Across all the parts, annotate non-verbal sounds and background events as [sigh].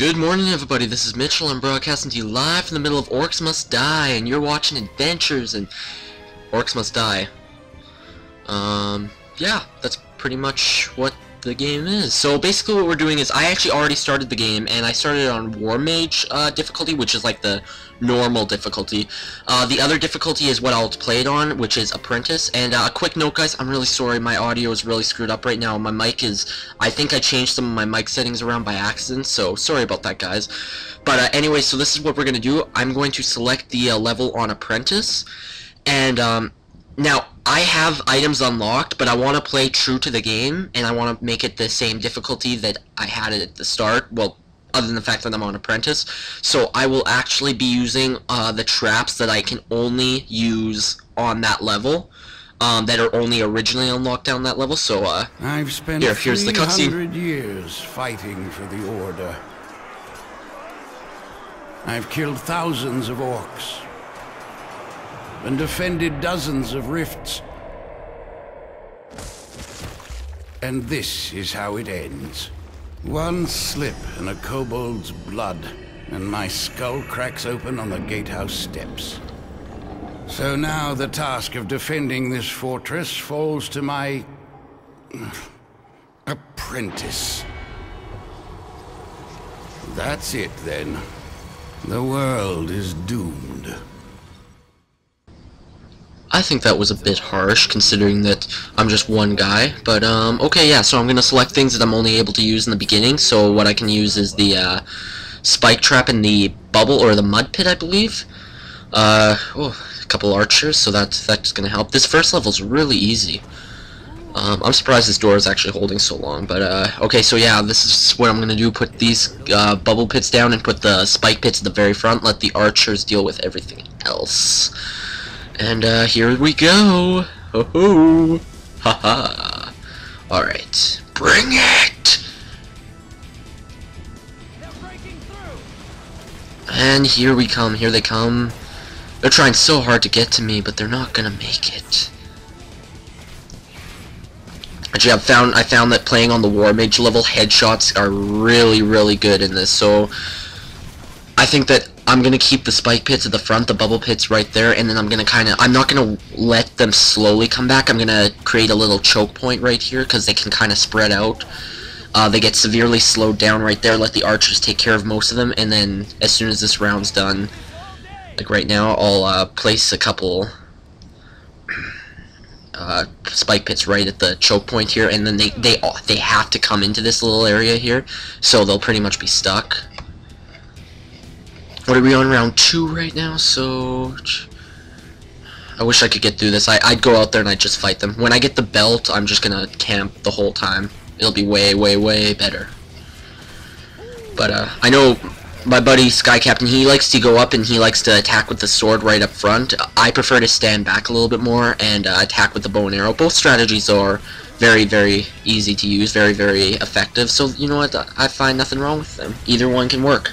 Good morning, everybody. This is Mitchell. I'm broadcasting to you live from the middle of Orcs Must Die, and you're watching Adventures in Orcs Must Die. Um, yeah, that's pretty much what the game is. So basically what we're doing is I actually already started the game and I started on War Mage uh, difficulty which is like the normal difficulty. Uh, the other difficulty is what I'll play it on which is Apprentice and uh, a quick note guys I'm really sorry my audio is really screwed up right now my mic is I think I changed some of my mic settings around by accident so sorry about that guys. But uh, anyway so this is what we're gonna do I'm going to select the uh, level on Apprentice and um, now, I have items unlocked, but I want to play true to the game, and I want to make it the same difficulty that I had it at the start. Well, other than the fact that I'm on Apprentice. So I will actually be using uh, the traps that I can only use on that level. Um, that are only originally unlocked down that level. So uh, I've spent here, here's the cutscene. years fighting for the Order. I've killed thousands of orcs, and defended dozens of rifts. And this is how it ends. One slip and a kobold's blood, and my skull cracks open on the gatehouse steps. So now the task of defending this fortress falls to my... [sighs] apprentice. That's it, then. The world is doomed. I think that was a bit harsh, considering that I'm just one guy. But, um, okay, yeah, so I'm to select things that I'm only able to use in the beginning. So what I can use is the, uh, spike trap in the bubble, or the mud pit, I believe. Uh, oh, a couple archers, so that, that's to help. This first level is really easy. Um, I'm surprised this door is actually holding so long, but, uh, okay, so yeah, this is what I'm to do. Put these, uh, bubble pits down and put the spike pits at the very front. Let the archers deal with everything else. And uh, here we go. Ho ho. Ha ha. Alright. Bring it! And here we come. Here they come. They're trying so hard to get to me, but they're not gonna make it. Actually, I found I found that playing on the War Mage level, headshots are really, really good in this. So I think that I'm gonna keep the spike pits at the front, the bubble pits right there, and then I'm gonna kind of, I'm not gonna let them slowly come back. I'm gonna create a little choke point right here because they can kind of spread out. Uh, they get severely slowed down right there. Let the archers take care of most of them, and then as soon as this round's done, like right now, I'll uh, place a couple uh, spike pits right at the choke point here, and then they they they have to come into this little area here, so they'll pretty much be stuck. What are we on round two right now? So I wish I could get through this. I, I'd go out there and I'd just fight them. When I get the belt, I'm just gonna camp the whole time. It'll be way, way, way better. But uh, I know my buddy Sky Captain, he likes to go up and he likes to attack with the sword right up front. I prefer to stand back a little bit more and uh, attack with the bow and arrow. Both strategies are very, very easy to use, very, very effective. So, you know what, I find nothing wrong with them. Either one can work.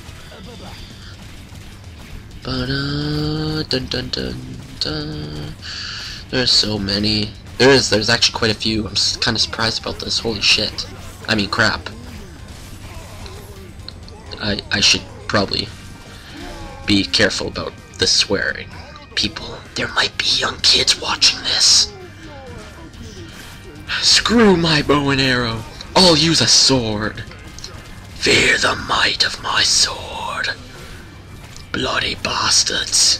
Dun, dun, dun, dun. There's so many. There is. There's actually quite a few. I'm kind of surprised about this. Holy shit. I mean, crap. I I should probably be careful about the swearing. People, there might be young kids watching this. Screw my bow and arrow. I'll use a sword. Fear the might of my sword. Bloody bastards.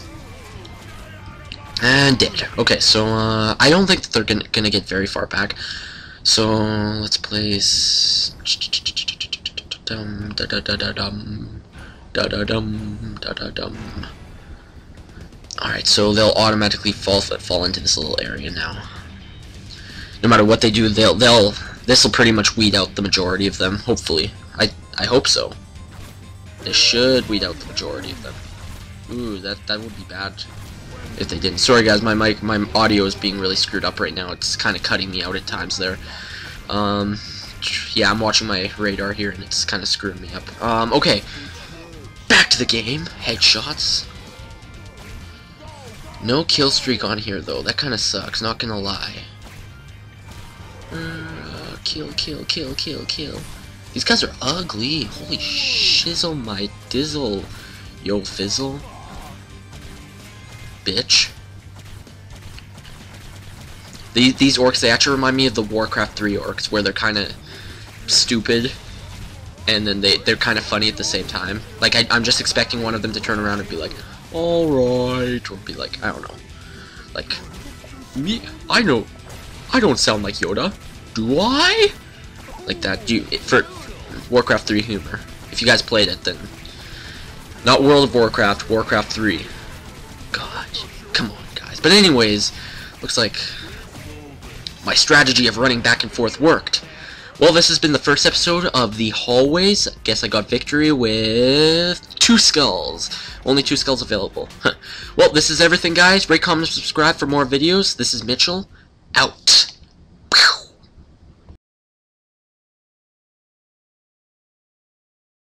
And dead. Okay, so uh, I don't think that they're gonna, gonna get very far back. So let's place. Dum da da da da dum da da dum da da dum. All right, so they'll automatically fall fall into this little area now. No matter what they do, they'll they'll this will pretty much weed out the majority of them. Hopefully, I I hope so. This should weed out the majority of them. Ooh, that that would be bad if they didn't. Sorry guys, my mic, my audio is being really screwed up right now. It's kind of cutting me out at times there. Um, yeah, I'm watching my radar here and it's kind of screwing me up. Um, okay, back to the game. Headshots. No kill streak on here though. That kind of sucks. Not gonna lie. Uh, kill, kill, kill, kill, kill. These guys are ugly. Holy shizzle my dizzle. Yo fizzle. Bitch. These, these orcs, they actually remind me of the Warcraft 3 orcs, where they're kind of stupid, and then they, they're kind of funny at the same time. Like, I, I'm just expecting one of them to turn around and be like, alright, or be like, I don't know. Like, me, I know, I don't sound like Yoda, do I? Like that, do you, for Warcraft 3 humor. If you guys played it, then, not World of Warcraft, Warcraft 3. But anyways, looks like my strategy of running back and forth worked. Well, this has been the first episode of the hallways. Guess I got victory with two skulls. Only two skulls available. [laughs] well, this is everything, guys. Rate, comment, subscribe for more videos. This is Mitchell. Out.